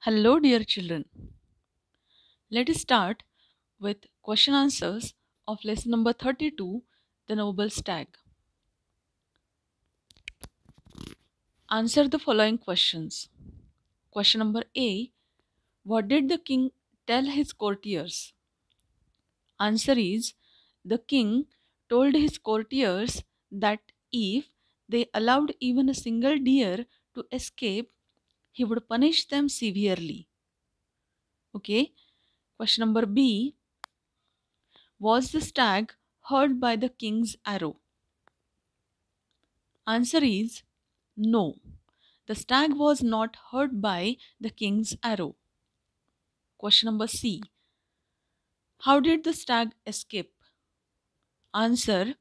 Hello, dear children. Let us start with question answers of lesson number 32 The Noble Stag. Answer the following questions. Question number A What did the king tell his courtiers? Answer is The king told his courtiers that if they allowed even a single deer to escape, he would punish them severely. Okay. Question number B Was the stag hurt by the king's arrow? Answer is no. The stag was not hurt by the king's arrow. Question number C How did the stag escape? Answer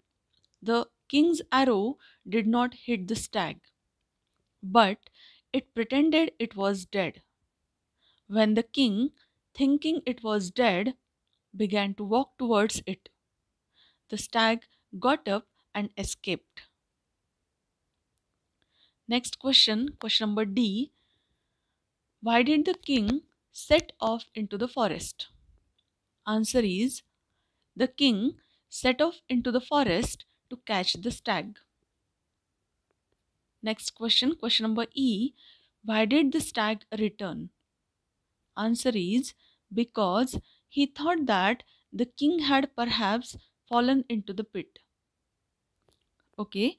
The king's arrow did not hit the stag, but it pretended it was dead. When the king, thinking it was dead, began to walk towards it, the stag got up and escaped. Next question, question number D. Why did the king set off into the forest? Answer is the king set off into the forest to catch the stag. Next question, question number E. Why did the stag return? Answer is because he thought that the king had perhaps fallen into the pit. Okay,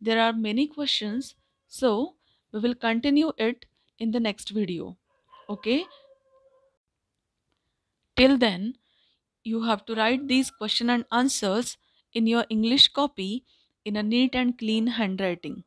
there are many questions, so we will continue it in the next video. Okay, till then, you have to write these question and answers in your English copy in a neat and clean handwriting.